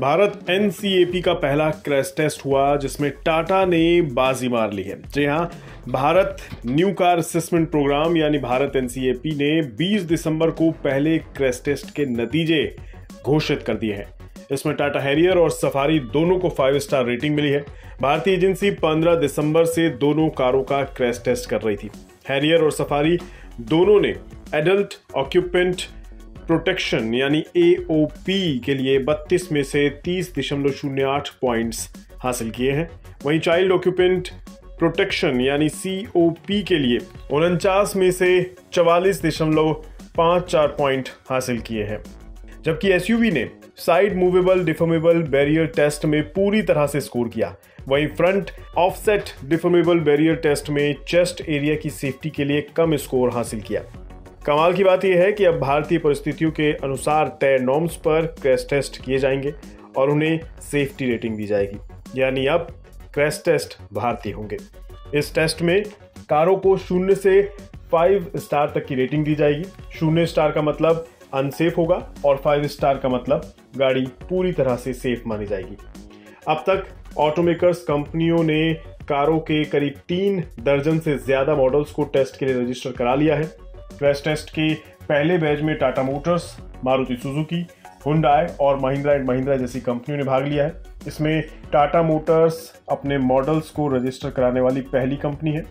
Bharat NCAP का पहला crash test हुआ, जिसमें टाटा ने बाजी मार ली है। जी हाँ Bharat new car assessment programme यानी भारत एनसीएपी ने 20 दिसंबर को पहले क्रैश टेस्ट के नतीजे घोषित कर दिए हैं। इसमें टाटा हैरियर और सफारी दोनों को फाइव स्टार रेटिंग मिली है। भारतीय एजेंसी 15 दिसंबर से दोनों कारों का क्रैश टेस्ट कर रही थी। हैरियर और सफारी दोनों ने एडल्ट ऑक्यूपेंट प्रोटेक्शन, यानी एओपी के लिए 32 में से तीस दशमलव शून्य आठ पॉइंट हासिल किए हैं। वहीं चाइल्ड ऑक्यूपेंट प्रोटेक्शन यानी सीओपी के लिए उनचास में से चवालीस दशमलव पाँच चार पॉइंट हासिल किए हैं। जबकि एसयूवी ने side movable deformable barrier test में पूरी तरह से स्कोर किया। वहीं front offset deformable barrier test में चेस्ट एरिया की सेफ्टी के लिए कम स्कोर हासिल किया। कमाल की बात यह है कि अब भारतीय परिस्थितियों के अनुसार तय नॉर्म्स पर क्रैश टेस्ट किए जाएँगे और उन्हें सेफ्टी रेटिंग दी जाएगी। यानी अब क्रैश टेस्ट भारतीय होंगे। इस टेस्ट में कारों को शून्य से फाइव स्टार तक की रेटिंग दी जाएगी। शून्य स्टार का मतलब अनसेफ होगा और फाइव स्टार का मतलब गाड़ी पूरी तरह से सेफ़ मानी जाएगी। अब तक ऑटोमेकर्स कंपनियों ने कारों के करीब तीन दर्जन से ज़्यादा मॉडल्स को टेस्ट के लिए रजिस्टर करा लिया है। क्रैश टेस्ट के पहले बैच में Tata Motors, Maruti Suzuki, Hyundai और महिंद्रा एंड महिंद्रा जैसी कंपनियों ने भाग लिया है। इसमें टाटा मोटर्स अपने मॉडल्स को रजिस्टर कराने वाली पहली कंपनी है।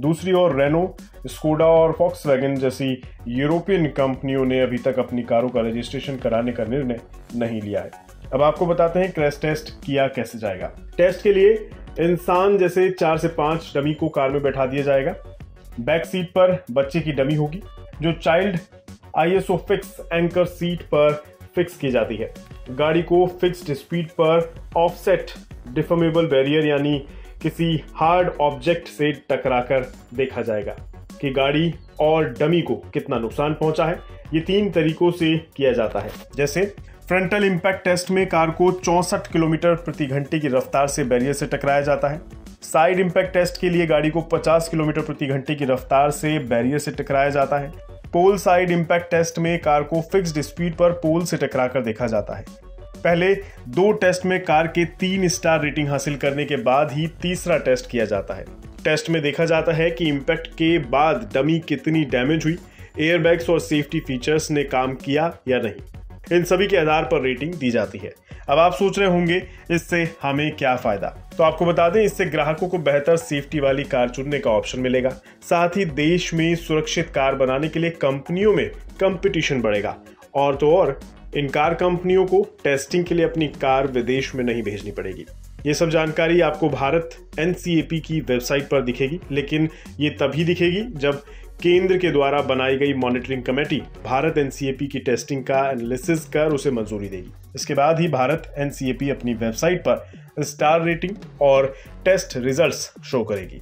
दूसरी ओर रेनो, स्कोडा और फॉक्स जैसी यूरोपियन कंपनियों ने अभी तक अपनी कारों का रजिस्ट्रेशन कराने का निर्णय नहीं लिया है। अब आपको बताते हैं क्रैश टेस्ट किया कैसे जाएगा। टेस्ट के लिए इंसान जैसे चार से पाँच डमी को कार में बैठा दिया जाएगा। बैक सीट पर बच्चे की डमी होगी, जो child ISO fix anchor seat पर फिक्स की जाती है। गाड़ी को फिक्स्ड स्पीड पर ऑफसेट डिफॉर्मेबल बैरियर, यानी किसी हार्ड ऑब्जेक्ट से टकराकर देखा जाएगा कि गाड़ी और डमी को कितना नुकसान पहुँचा है। ये तीन तरीकों से किया जाता है। जैसे फ्रंटल इंपैक्ट टेस्ट में कार को चौसठ किलोमीटर प्रति घंटे की रफ्तार से बैरियर से टकराया जाता है। साइड इंपैक्ट टेस्ट के लिए गाड़ी को 50 किलोमीटर प्रति घंटे की रफ्तार से बैरियर से टकराया जाता है। पोल साइड इंपैक्ट टेस्ट में कार को फिक्स्ड स्पीड पर पोल से टकराकर देखा जाता है। पहले दो टेस्ट में कार के तीन स्टार रेटिंग हासिल करने के बाद ही तीसरा टेस्ट किया जाता है। टेस्ट में देखा जाता है कि इंपैक्ट के बाद डमी कितनी डैमेज हुई, एयरबैग्स और सेफ्टी फीचर्स ने काम किया या नहीं। इन सभी के आधार पर रेटिंग दी जाती है। अब आप सोच रहे होंगे, इससे हमें क्या फ़ायदा? तो आपको बता दें, इससे ग्राहकों को बेहतर सेफ्टी वाली कार चुनने का ऑप्शन मिलेगा। साथ ही देश में सुरक्षित कार बनाने के लिए कंपनियों में कंपटीशन बढ़ेगा। और तो और, इन कार कंपनियों को टेस्टिंग के लिए अपनी कार विदेश में नहीं भेजनी पड़ेगी। ये सब जानकारी आपको भारत एनसीएपी की वेबसाइट पर दिखेगी, लेकिन ये तभी दिखेगी जब केंद्र के द्वारा बनाई गई मॉनिटरिंग कमेटी भारत एनसीएपी की टेस्टिंग का एनालिसिस कर उसे मंजूरी देगी। इसके बाद ही भारत एनसीएपी अपनी वेबसाइट पर स्टार रेटिंग और टेस्ट रिजल्ट्स शो करेगी।